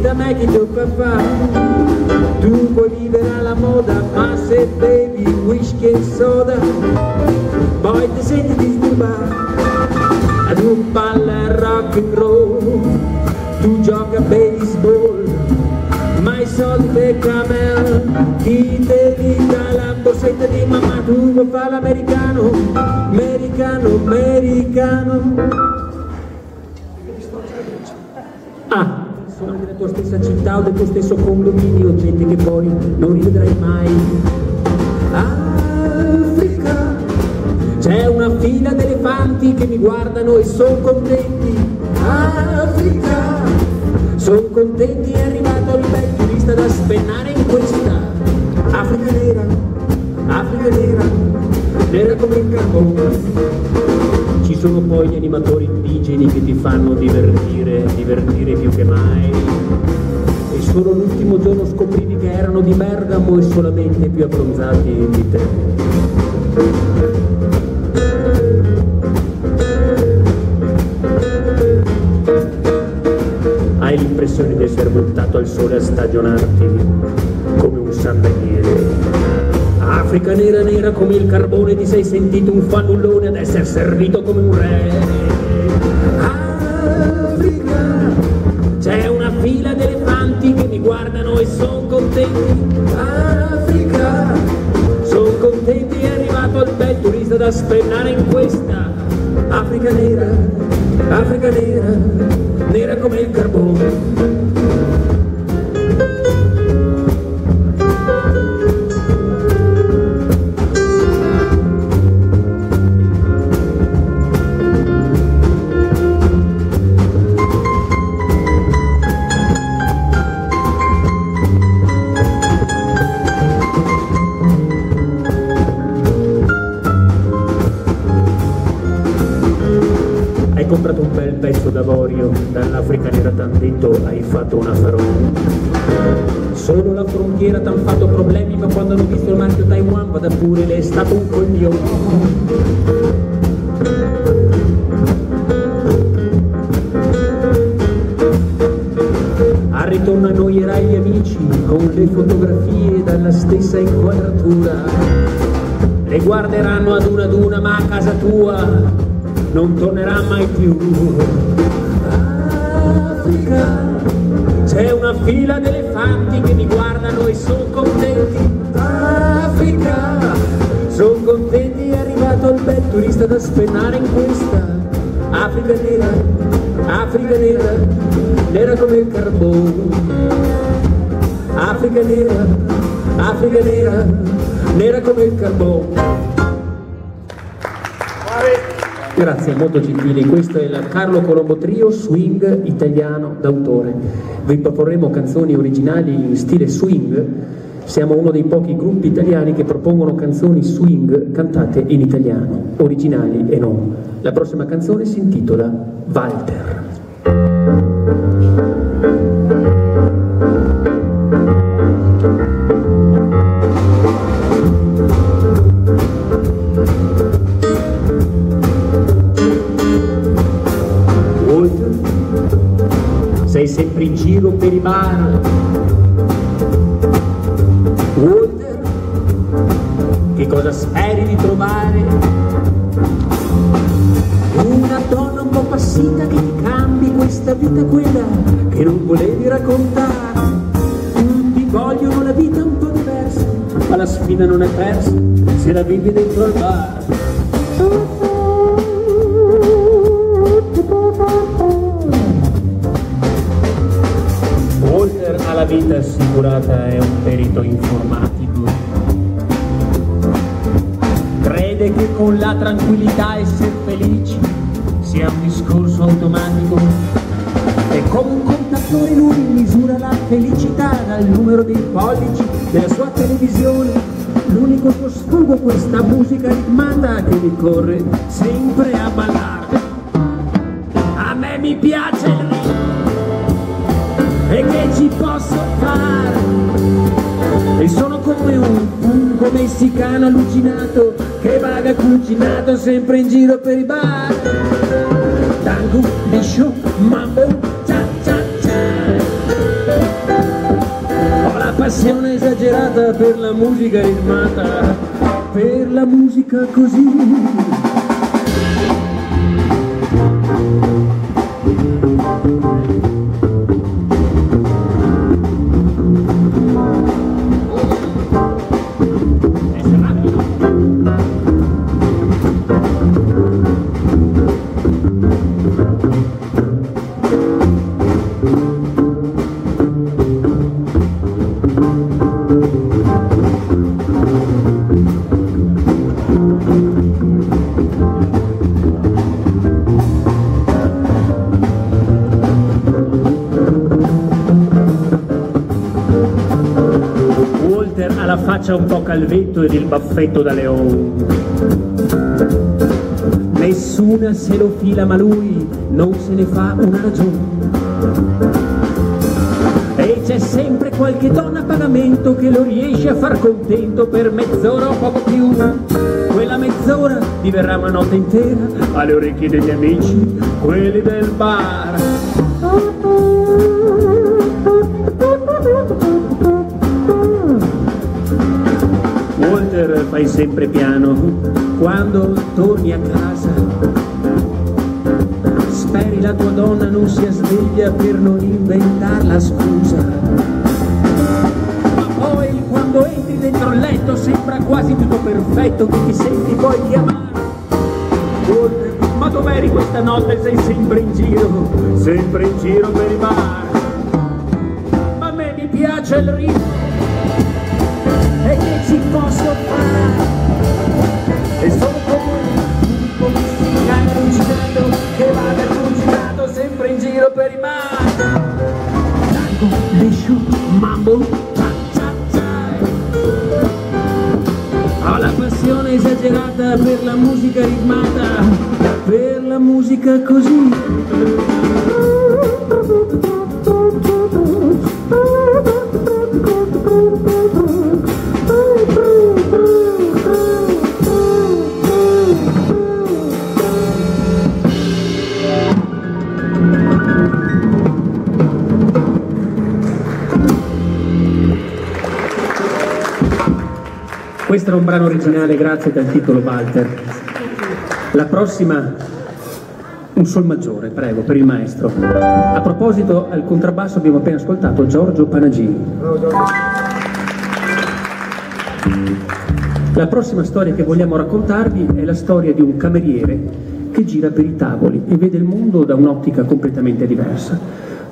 Senta me che tocca fare, tu puoi vivere alla moda, ma se bevi whisky e soda, poi ti senti disturbare, ad un palla rock and roll, tu gioca a baseball, ma i soldi per camel, chi te li dà la borsetta di mamma, tu vuoi fare l'americano, americano, americano. Ah, sono della tua stessa città o del tuo stesso condominio, gente che poi non rivedrai mai. Africa, c'è una fila di elefanti che mi guardano e sono contenti. Africa, sono contenti, è arrivato il bel turista da spennare in questa Africa nera, Africa nera, nera come il carbone. Ci sono poi gli animatori indigeni che ti fanno divertire, divertire più che mai. E solo l'ultimo giorno scoprivi che erano di Bergamo e solamente più abbronzati di te. Hai l'impressione di essere buttato al sole a stagionarti come un sandaliere. Africa nera nera come il carbone ti sei sentito un fannullone ad essere servito come un re. Spennare in questa Africa nera, Africa nera, nera come il carbone. Ritorno annoierai gli amici con le fotografie dalla stessa inquadratura. Le guarderanno ad una ad una, ma a casa tua non tornerà mai più. Africa, c'è una fila di elefanti che mi guardano e sono contenti. Africa, sono contenti, è arrivato il bel turista da spennare in questa Africa nera, Africa nera, nera come il carbone. Africa nera, Africa nera, nera come il carbone. Grazie, molto gentili. Questo è il Carlo Colombo Trio Swing italiano d'autore. Vi proporremo canzoni originali in stile swing. Siamo uno dei pochi gruppi italiani che propongono canzoni swing cantate in italiano, originali e non. La prossima canzone si intitola Walter. Walter, sei sempre in giro per i bar. Cosa speri di trovare? Una donna un po' passita che ti cambi questa vita quella che non volevi raccontare. Tutti vogliono la vita un po' diversa, ma la sfida non è persa se la vivi dentro al bar. Walter ha la vita assicurata è un perito informatico. Con la tranquillità essere felici sia un discorso automatico. E come un contatore lui misura la felicità dal numero dei pollici della sua televisione. L'unico suo sfogo questa musica ritmata che mi corre sempre a ballare. A me mi piace il ritmo e che ci posso fare? E sono come un fungo messicano allucinato che vaga cucinato sempre in giro per i bar. Tango, liscio, mambo, cia cia cia ho la passione esagerata per la musica ritmata per la musica così. Faccia un po' calvetto ed il baffetto da leone. Nessuna se lo fila ma lui non se ne fa una ragione. E c'è sempre qualche donna a pagamento che lo riesce a far contento per mezz'ora o poco più. Quella mezz'ora diverrà una notte intera alle orecchie degli amici, quelli del bar. Sempre piano quando torni a casa. Speri la tua donna non sia sveglia per non inventare la scusa. Ma poi quando entri dentro il letto sembra quasi tutto perfetto che ti senti poi chiamare. Ma dov'eri questa notte? Sei sempre in giro, sempre in giro per i bar. Ma a me mi piace il ritmo originale grazie dal titolo Walter. La prossima, un sol maggiore, prego, per il maestro. A proposito, al contrabbasso abbiamo appena ascoltato Giorgio Panagini. La prossima storia che vogliamo raccontarvi è la storia di un cameriere che gira per i tavoli e vede il mondo da un'ottica completamente diversa.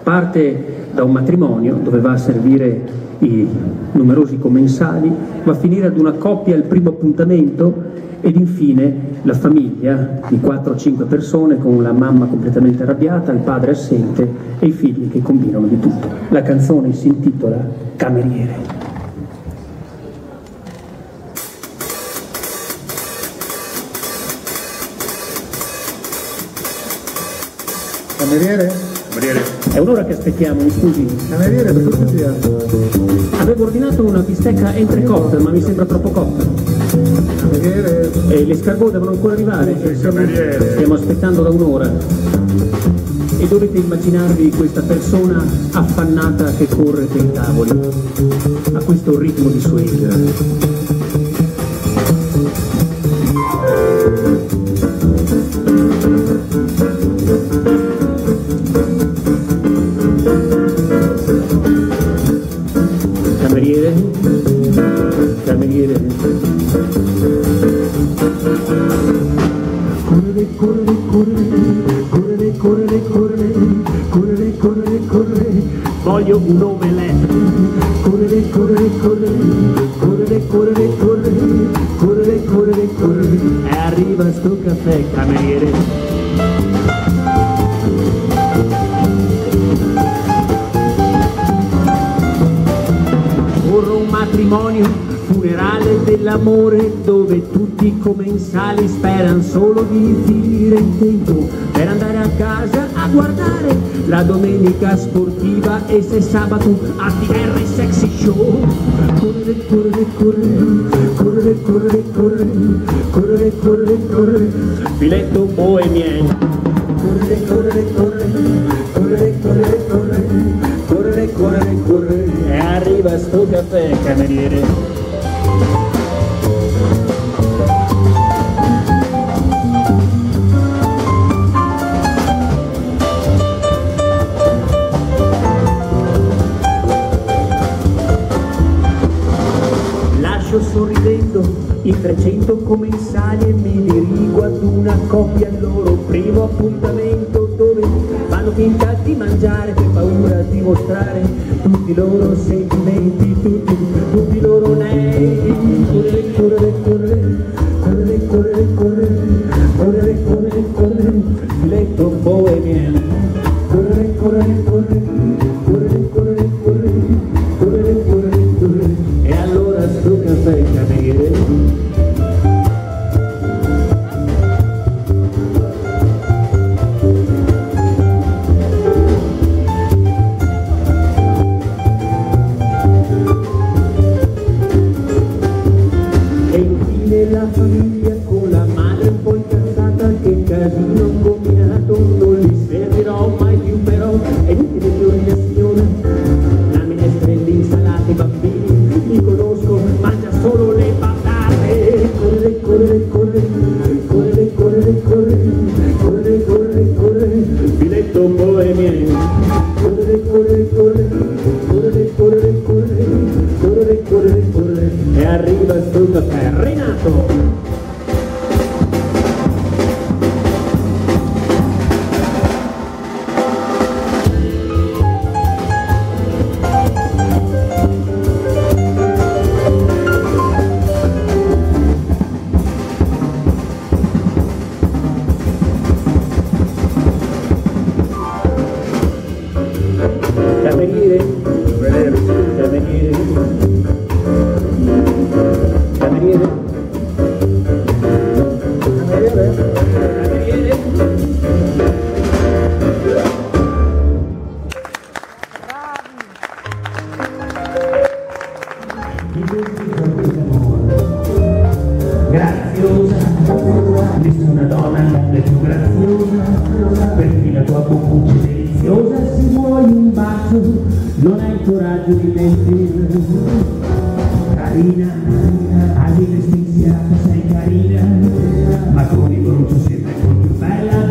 Parte da un matrimonio dove va a servire i numerosi commensali, va a finire ad una coppia al primo appuntamento ed infine la famiglia di 4-5 persone con la mamma completamente arrabbiata, il padre assente e i figli che combinano di tutto. La canzone si intitola Cameriere. Cameriere? Cameriere. È un'ora che aspettiamo, mi scusi. Cameriere, per cortesia. Avevo ordinato una bistecca entrecote, ma mi sembra troppo cotta. Cameriere. E le scargot devono ancora arrivare. Stiamo, stiamo aspettando da un'ora. E dovete immaginarvi questa persona affannata che corre per i tavoli, a questo ritmo di swing. contento per andare a casa a guardare la domenica sportiva e se sabato a TR Sexy Show. Correre, correre, correre, correre, correre, correre, correre, correre, correre, filetto bohemien. Correre, correre, correre, correre, correre, correre, correre, correre, correre, e arriva sto caffè, cameriere. 300 commensali e mi dirigo ad una coppia al loro primo appuntamento dove fanno finta di mangiare per paura di mostrare tutti i loro sentimenti, tutti, tutti i loro nei, pure, pure, pure,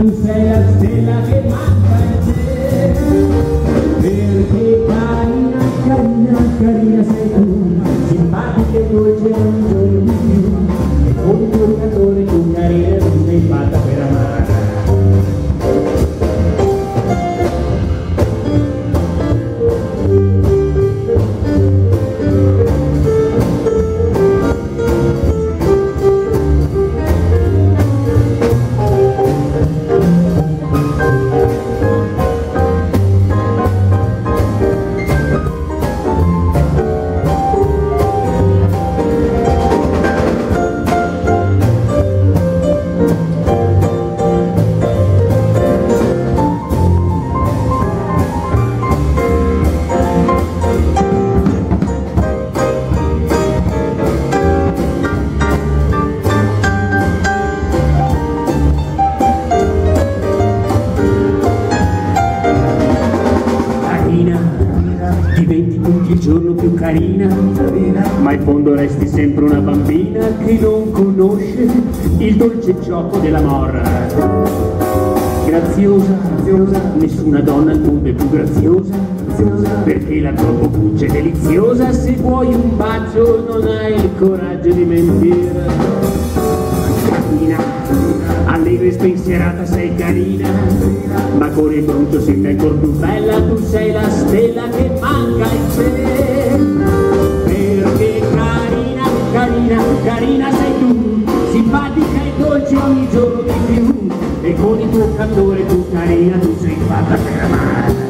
doncellas de la una donna è più graziosa, perché la tua poppuccia è deliziosa, se vuoi un bacio non hai il coraggio di mentire. Carina, allegra e spensierata sei carina, ma con il broncio sei ancora più bella, tu sei la stella che manca in te. Perché carina, carina, carina sei tu, simpatica e dolce ogni giorno di più, e con il tuo candore tu carina tu sei Let the freedom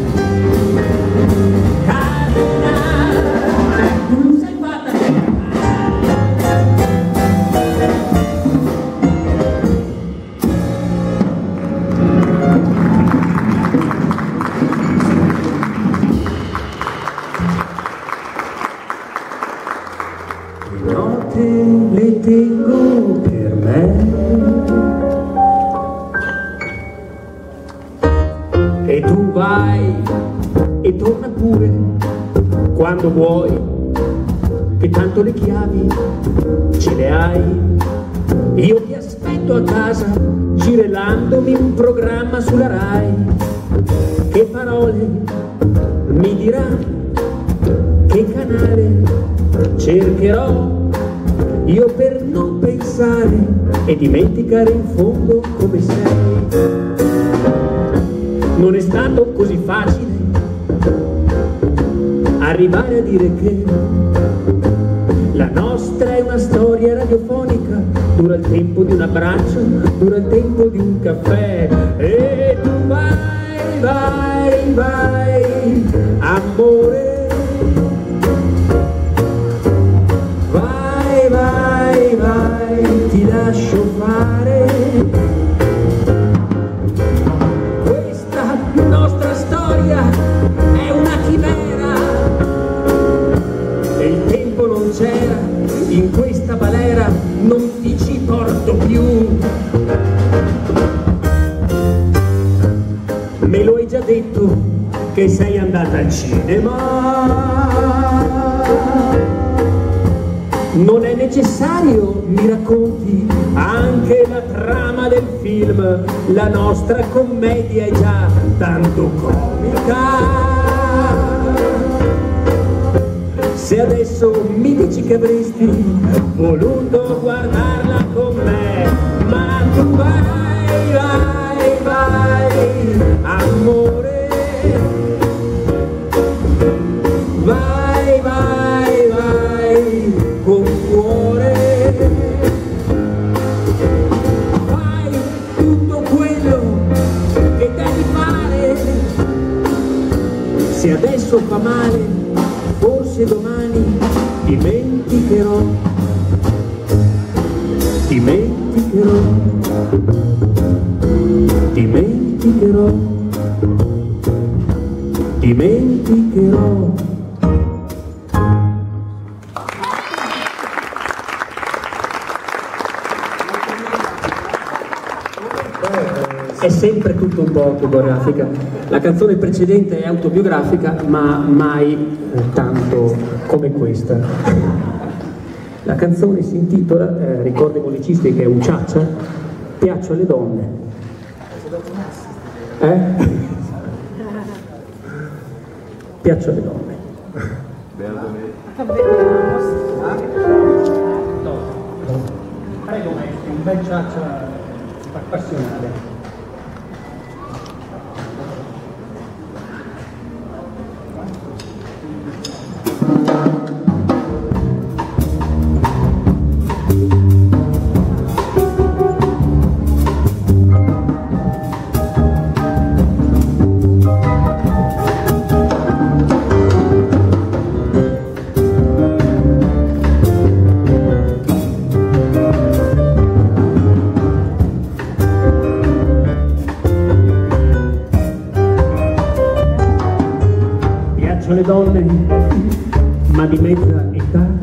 dimenticare in fondo come sei. Non è stato così facile arrivare a dire che la nostra è una storia radiofonica, dura il tempo di un abbraccio, dura il tempo di un caffè e tu vai, vai, vai, amore. Che sei andata al cinema. Non è necessario, mi racconti, anche la trama del film, la nostra commedia è già tanto comica. Se adesso mi dici che avresti voluto guardarla con me, ma tu vai, adesso fa male, forse domani dimenticherò, dimenticherò, dimenticherò, dimenticherò. Sempre tutto un po' autobiografica. La canzone precedente è autobiografica, ma mai tanto come questa. La canzone si intitola, eh, ricordo ai musicisti che è un ciaccia, Piaccio alle donne. Eh? Piaccio alle donne. Ma di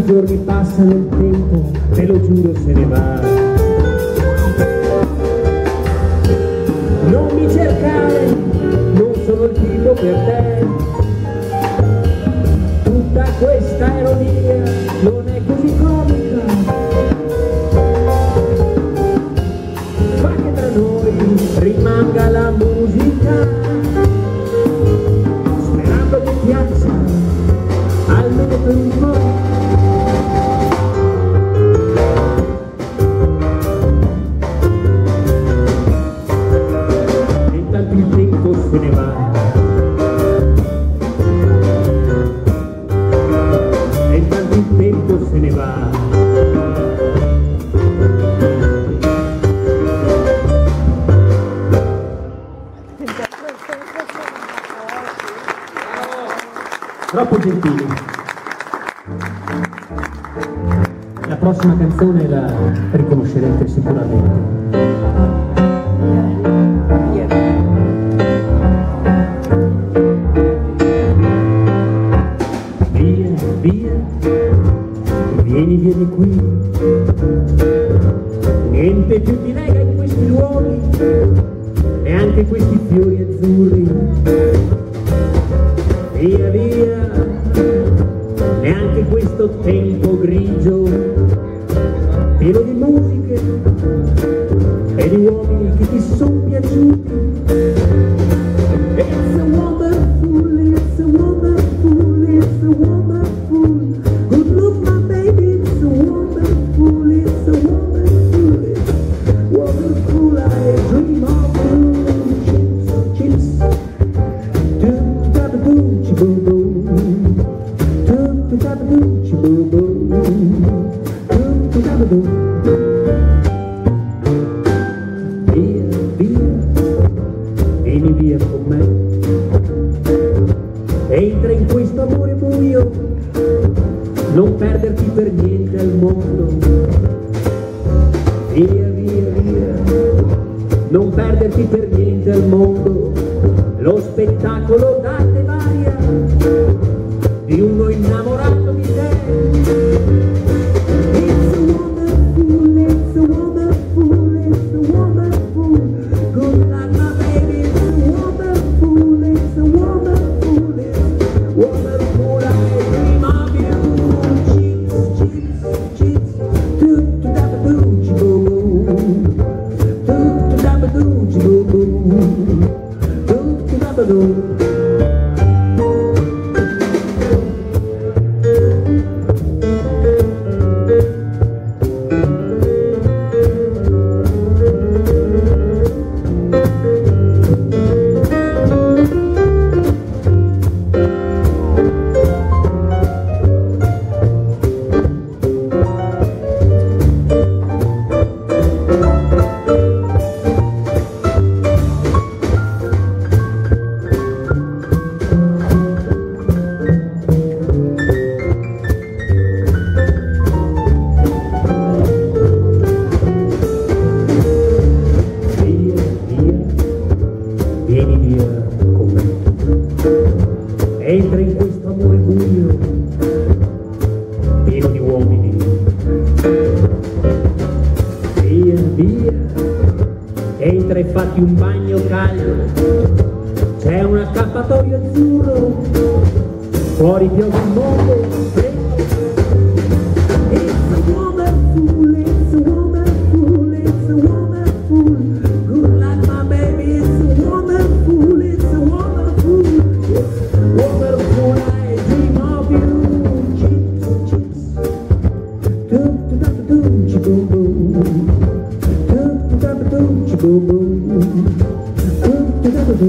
i giorni passano il tempo, te lo giuro se ne va. Non mi cercare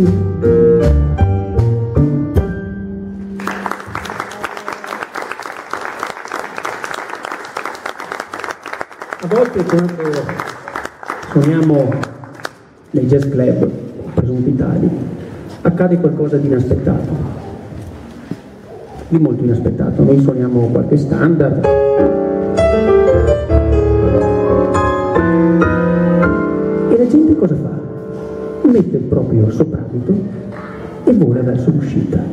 A volte quando suoniamo nei jazz club presunti tali, accade qualcosa di inaspettato, di molto inaspettato. Noi suoniamo qualche standard, e la gente cosa fa? Mette il proprio sotto soprabito e vola verso l'uscita.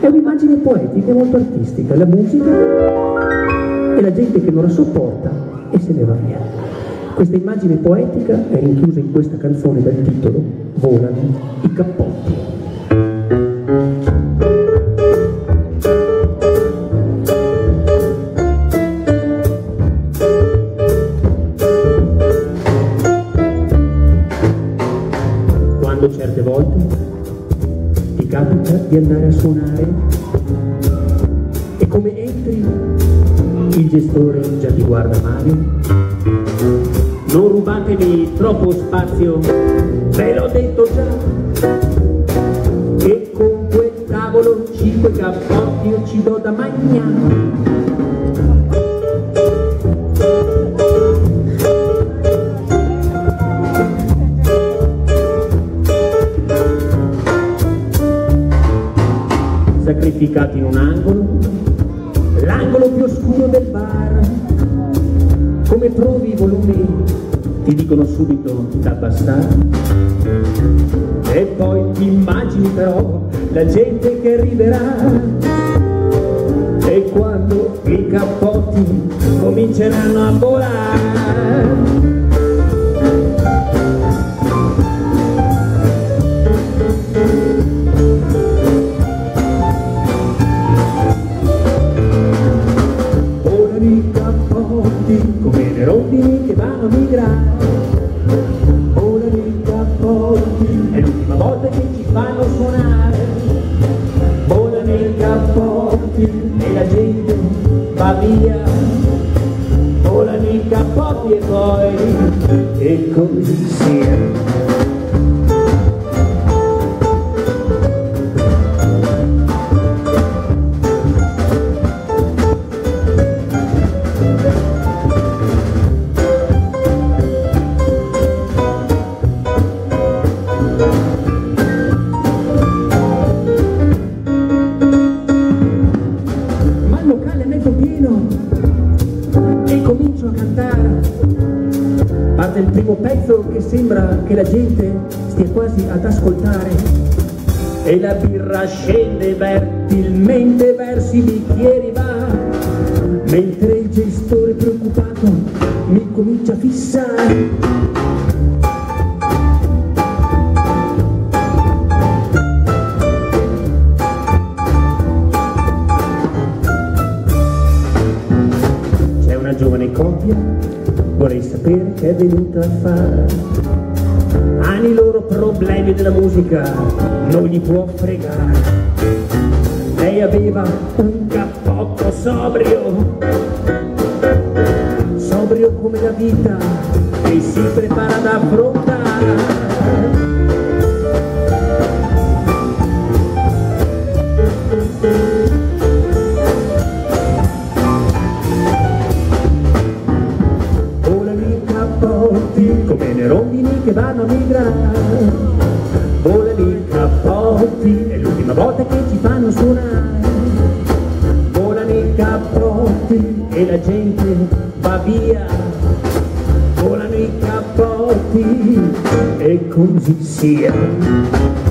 È un'immagine poetica, molto artistica, la musica e la gente che non la sopporta e se ne va via. Questa immagine poetica è rinchiusa in questa canzone dal titolo Volano i cappotti. Di andare a suonare. E come entri il gestore già ti guarda male. Non rubatemi troppo spazio ve l'ho detto già. Che con quel tavolo cinque cappotti io ci do da mangiare sacrificati in un angolo, l'angolo più oscuro del bar. Come trovi i volumi ti dicono subito da abbassare. E poi ti immagini però la gente che arriverà. E quando i cappotti cominceranno a volare. Via. Volano i cappotti e poi e così sia. Il primo pezzo che sembra che la gente stia quasi ad ascoltare. E la birra scende vertilmente verso i bicchieri va, mentre il gestore preoccupato mi comincia a fissare. C'è una giovane coppia, vorrei sapere che è venuta a fare. Hanno i loro problemi della musica, non gli può fregare. Lei aveva un cappotto sobrio, sobrio come la vita, e si prepara ad affrontare. Vanno a migrare. Volano i cappotti, è l'ultima volta che ci fanno suonare. Volano i cappotti e la gente va via. Volano i cappotti e così sia.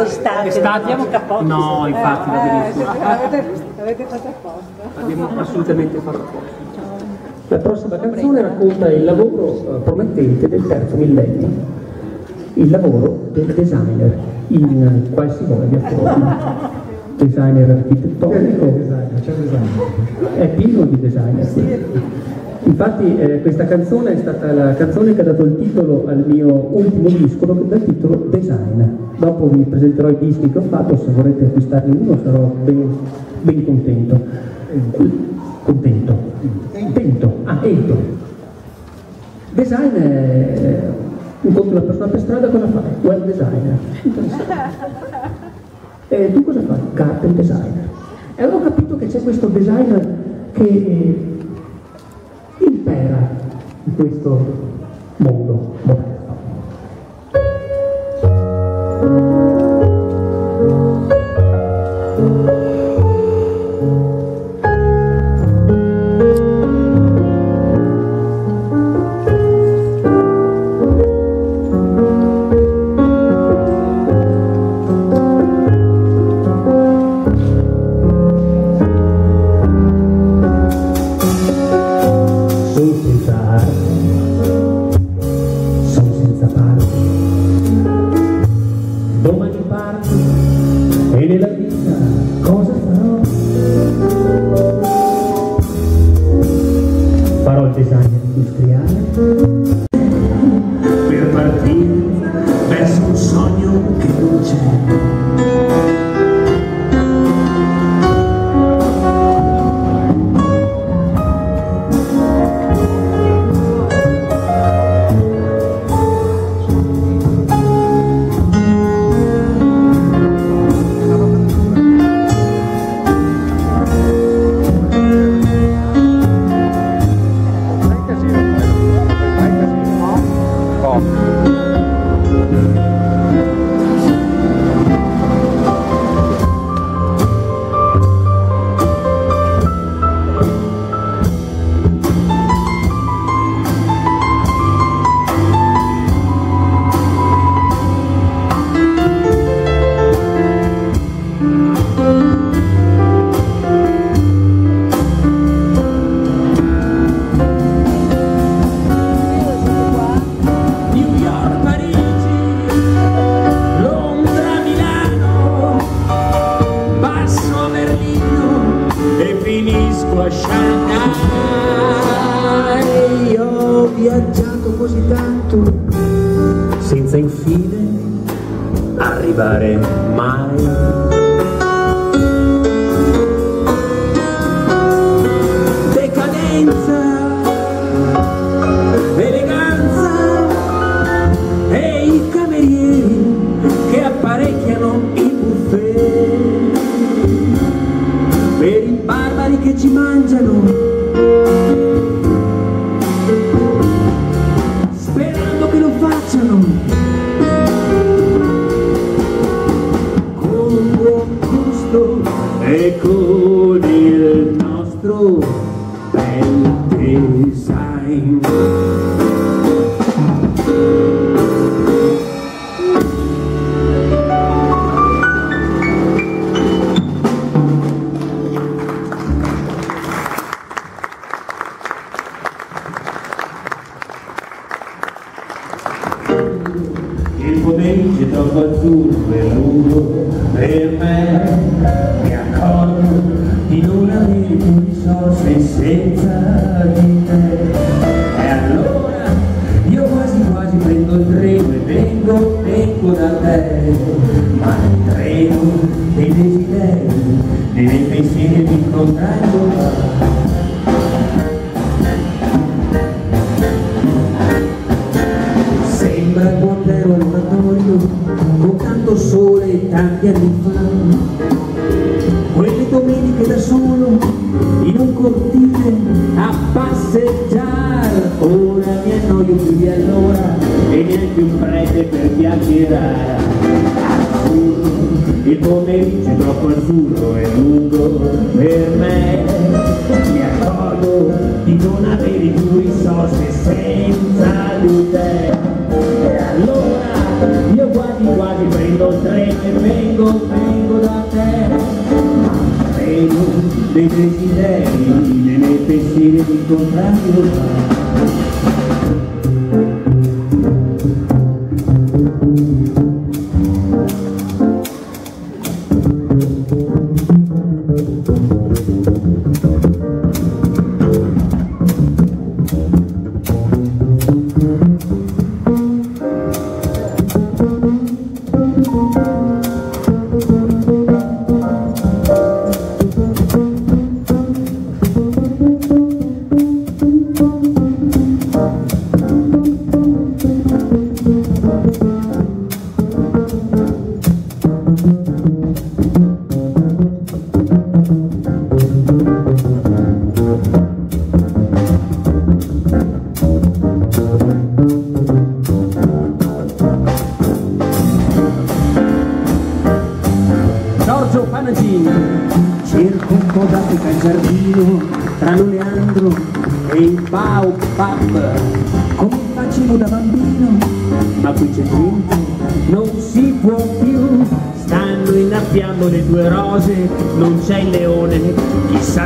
detto state. State abbiamo capote. No, infatti va benissimo. Eh, L'avete fatto apposta. Abbiamo assolutamente fatto apposta. La prossima canzone racconta il lavoro eh, promettente del terzo millennio, il lavoro del designer in qualsivoglia forma. Designer architettonico, è pieno di designer. Infatti eh, questa canzone è stata la canzone che ha dato il titolo al mio ultimo disco dal titolo Design. Dopo vi presenterò i dischi che ho fatto, se vorrete acquistarne uno sarò ben, ben contento. Contento. Intento. Attento. Design è... Eh, incontro una persona per strada, cosa fai? Web designer. E eh, tu cosa fai? Carpet designer. E allora ho capito che c'è questo designer che eh, impera in questo mondo moderno.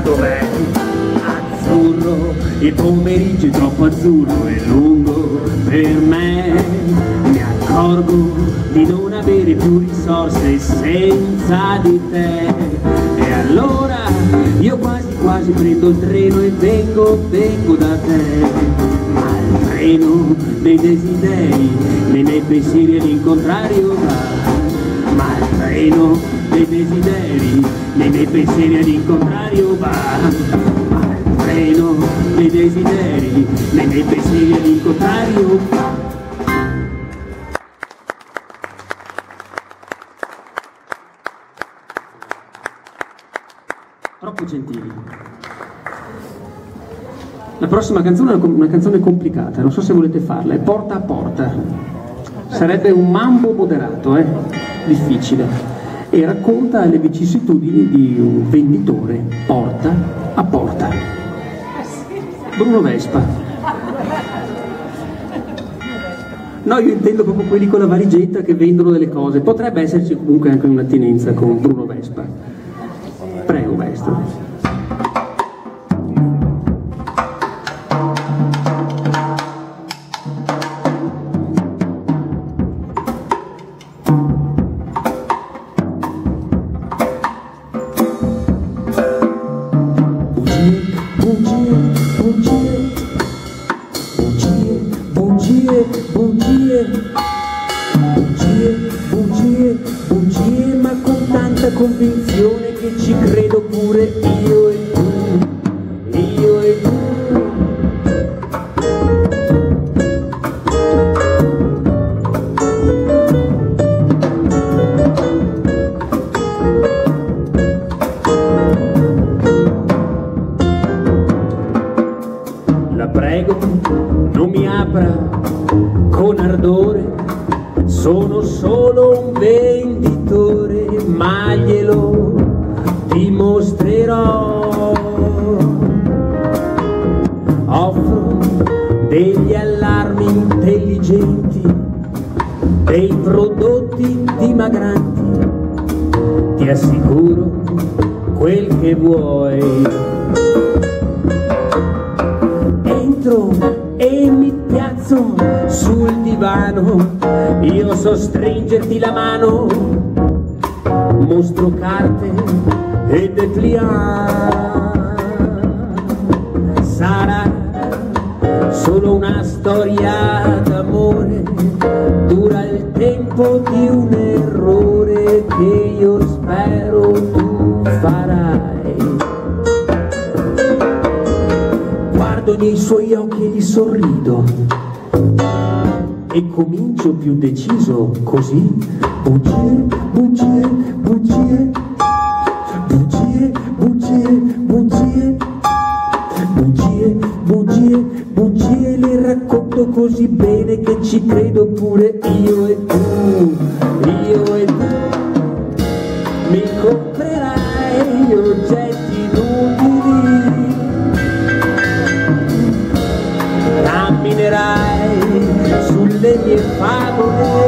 Dov'è? Azzurro il pomeriggio è troppo azzurro e lungo per me. Mi accorgo di non avere più risorse senza di te. E allora io quasi quasi prendo il treno e vengo, vengo da te. Treno dei desideri nei miei pensieri all'incontrario va. Ma il treno dei desideri nei miei pensieri all'incontrario va treno dei desideri nei miei pensieri all'incontrario va troppo gentili. La prossima canzone è una canzone complicata, non so se volete farla, è Porta a Porta. Sarebbe un mambo moderato, eh? difficile. E racconta le vicissitudini di un venditore porta a porta. Bruno Vespa. No, io intendo proprio quelli con la valigetta che vendono delle cose. Potrebbe esserci comunque anche un'attinenza con Bruno Vespa. Prego, maestro. Così. Bugie, bugie, bugie. Bugie, bugie, bugie. Bugie, bugie, bugie. Le racconto così bene che ci credo pure io e tu. Io e tu mi comprerai oggetti inutili. Camminerai sulle mie favole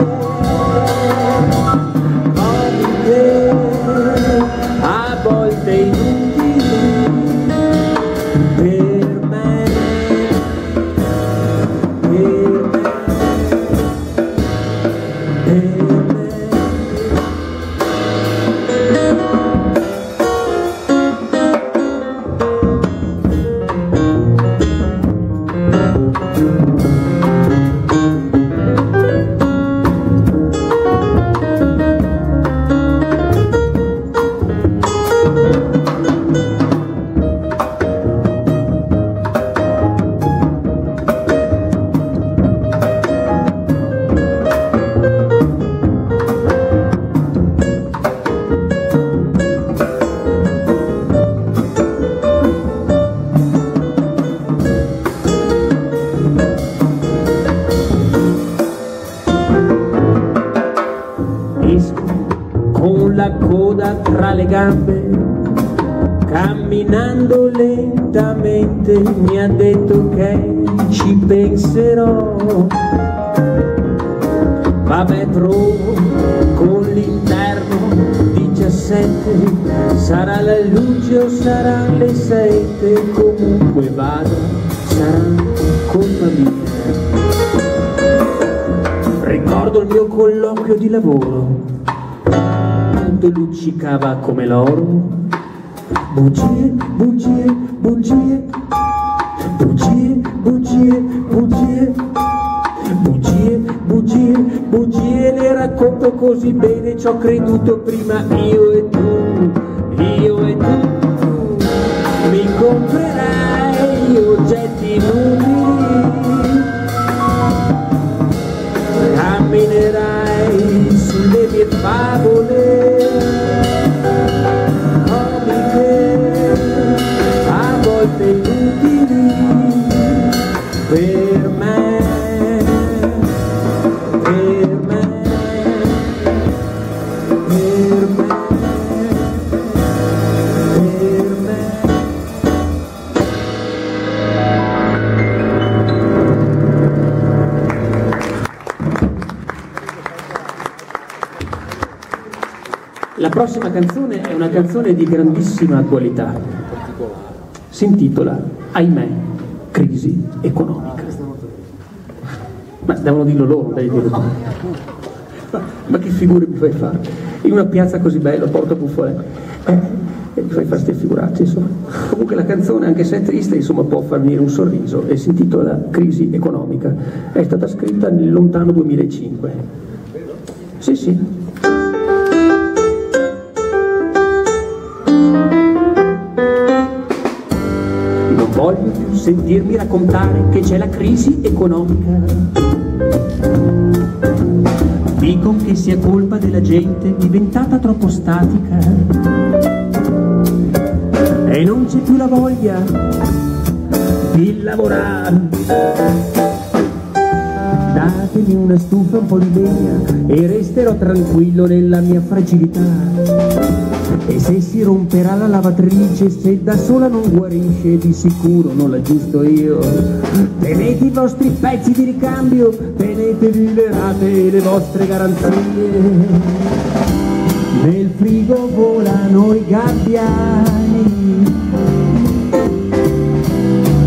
ci penserò. Ma metro con l'interno 17 sarà la luce o sarà le sette? Comunque vado sarà colpa mia. Ricordo il mio colloquio di lavoro. Tutto luccicava come l'oro. Bugie, bugie, bugie bugie, bugie, bugie Bugie, bugie, bugie, le racconto così bene, ci ho creduto prima io e tu, io e tu. Mi comprerai oggetti inutili, camminerai sulle mie favole. Prossima canzone è una canzone di grandissima qualità. Si intitola Ahimè, crisi economica. Ma devono dirlo loro, devi dirlo tu. Ma che figure mi fai fare? In una piazza così bella, Porto Buffolè. Eh, e mi fai fare queste figuracce, insomma. Comunque la canzone, anche se è triste, insomma, può far venire un sorriso e si intitola Crisi economica. È stata scritta nel lontano 2005. Sì, sì. Voglio più sentirmi raccontare che c'è la crisi economica. Dico che sia colpa della gente diventata troppo statica. E non c'è più la voglia di lavorare. Datemi una stufa, un po' di legna e resterò tranquillo nella mia fragilità. E se si romperà la lavatrice, se da sola non guarisce, di sicuro non l'aggiusto io. Tenete i vostri pezzi di ricambio, tenetevi le rate e le vostre garanzie. Nel frigo volano i gabbiani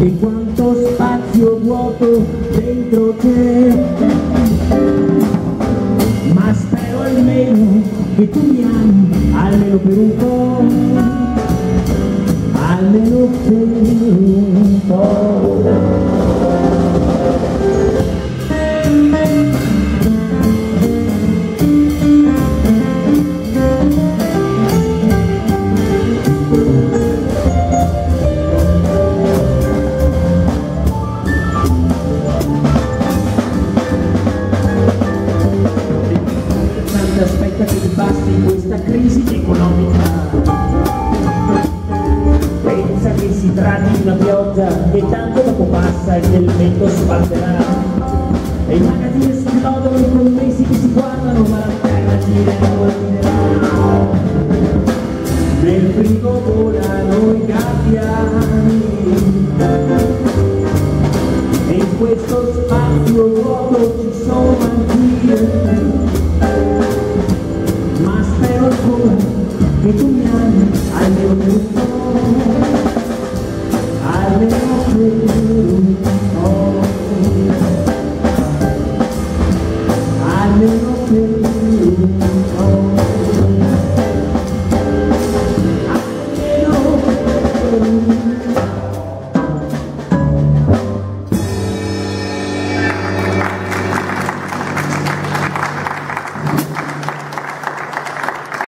e quanto spazio vuoto dentro te. Ma spero almeno ami, almeno per un po', almeno per un po'.